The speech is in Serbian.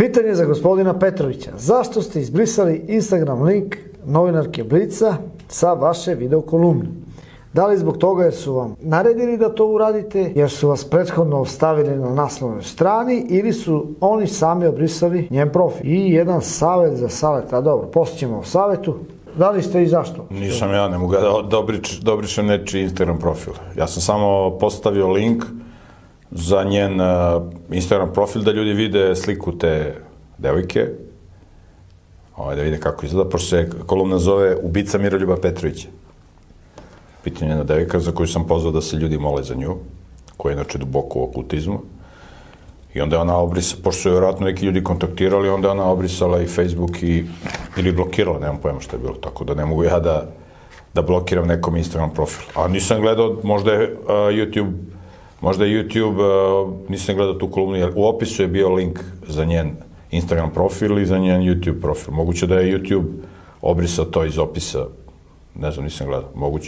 Pitanje za gospodina Petrovića. Zašto ste izbrisali Instagram link novinarke Blica sa vaše videokolumne? Da li zbog toga jer su vam naredili da to uradite, jer su vas prethodno stavili na naslovnoj strani ili su oni sami obrisali njen profil? I jedan savet za savet, a dobro, posjećemo o savetu. Da li ste i zašto? Nisam ja, ne mogu ja da dobrič, dobrišem nečiji Instagram profil. Ja sam samo postavio link za njen uh, Instagram profil da ljudi vide sliku te devojke, ovaj, da vide kako izgleda, pošto se kolumna zove Ubica Miroljuba Petrovića. Pitanje jedna devojka za koju sam pozvao da se ljudi mole za nju, koja je inače duboko u okultizmu. I onda je ona obrisala, pošto su je vjerojatno neki ljudi kontaktirali, onda je ona obrisala i Facebook i, ili blokirala, nemam pojma šta je bilo, tako da ne mogu ja da, da blokiram nekom Instagram profil. A nisam gledao, možda je uh, YouTube, možda YouTube, uh, nisam gledao tu kolumnu, jer u opisu je bio link za njen Instagram profil i za njen YouTube profil. Moguće da je YouTube obrisao to iz opisa, ne znam, nisam gledao, moguće.